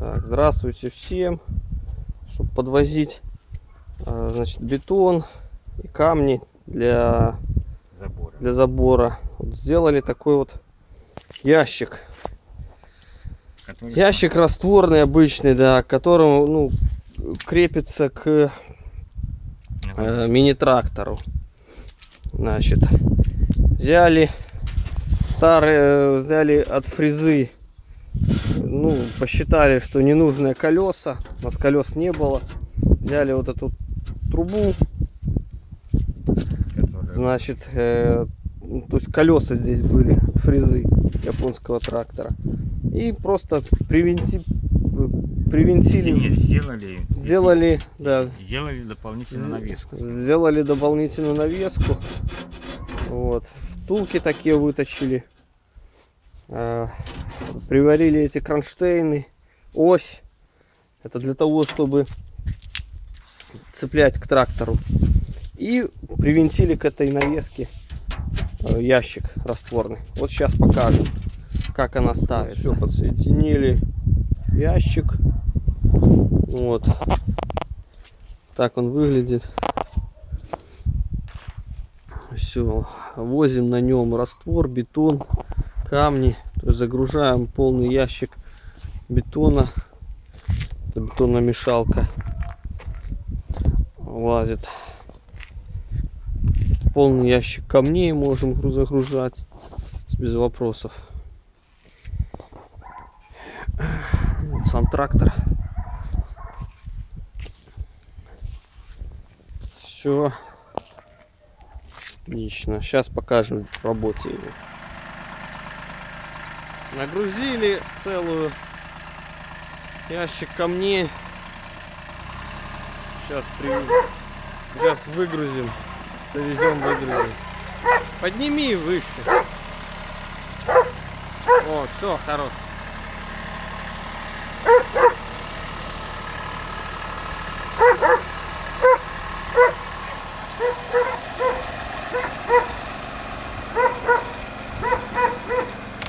Так, здравствуйте всем. Чтобы подвозить а, значит, бетон и камни для, забора. для забора. Вот сделали такой вот ящик. Который Ящик растворный обычный, да, к которому ну, крепится к э, мини-трактору. Значит, взяли старые, э, взяли от фрезы, ну, посчитали, что ненужные колеса, у нас колес не было. Взяли вот эту трубу, значит, э, то есть колеса здесь были фрезы японского трактора. И просто привинти, привинтили, Нет, сделали, сделали, да, сделали дополнительную навеску. Сделали дополнительную навеску. Вот. Втулки такие выточили. Приварили эти кронштейны. Ось. Это для того, чтобы цеплять к трактору. И привинтили к этой навеске э, ящик растворный. Вот сейчас покажем, как она ставится. Все, подсоединили ящик. Вот. Так он выглядит. Все, возим на нем раствор, бетон, камни. То есть загружаем полный ящик бетона. Это бетономешалка лазит. Полный ящик камней можем гру- загружать без вопросов. Вот сам трактор. Все. Отлично. Сейчас покажем в работе его. Нагрузили целую ящик камней. Сейчас при... Сейчас выгрузим. Довезем, выгрузим. Подними выше. О, все, хорош.